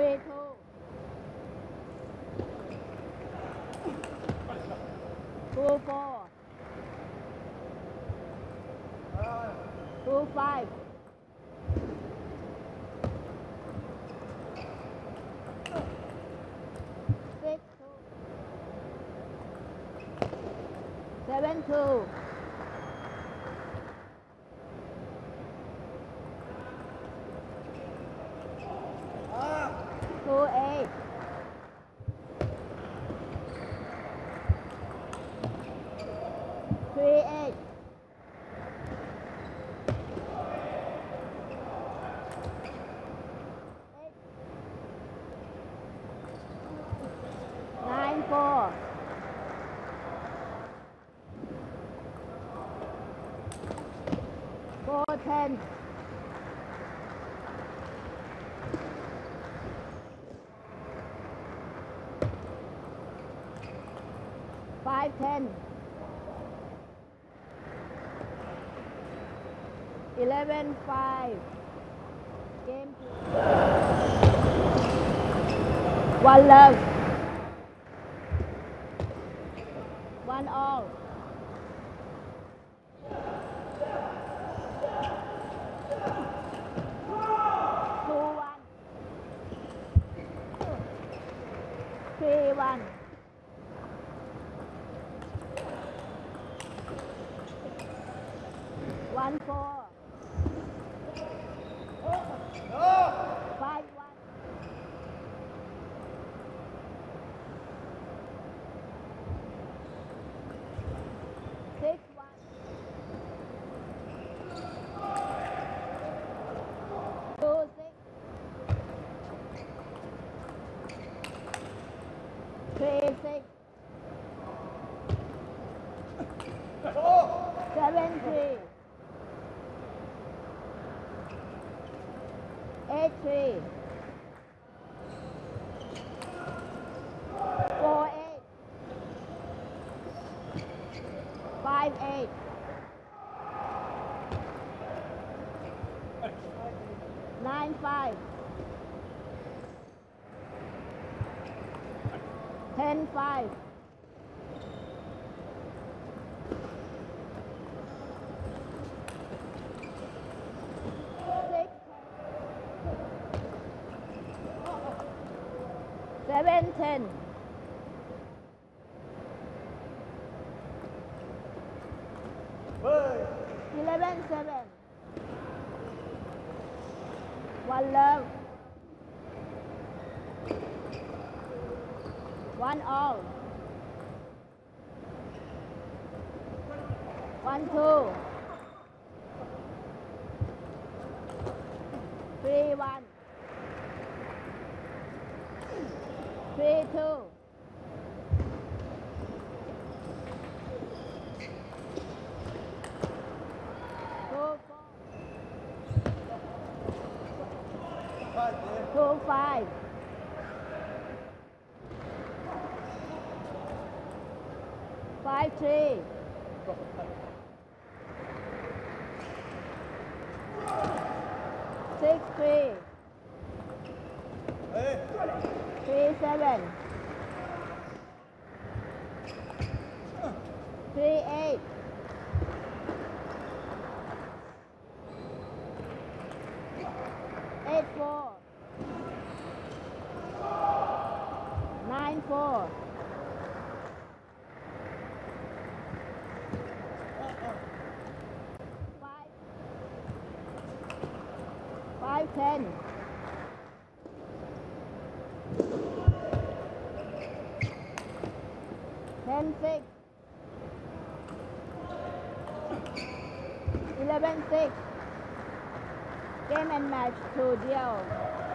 Two. Four. Two, five. Six, two. Seven. Two, eight. Eight. Nine, four. Four, ten. Five, ten. Eleven, five. Game. One love. One all. Two, one. Three, one. One, four. Five, one. Six, one. Two, six. Three, six. Seven, three. Eight, three. Four, eight. Five, eight. Nine, five. Ten, five. Seven, ten. Eleven, seven. One love. One all. One, two. Three, one. Three, four. Five. Five, three. Six, three. Three, seven. Three, eight. Eight, four. Nine, four. Five. Five, ten. Ten, six. Eleven, six. Game and match to Diaw.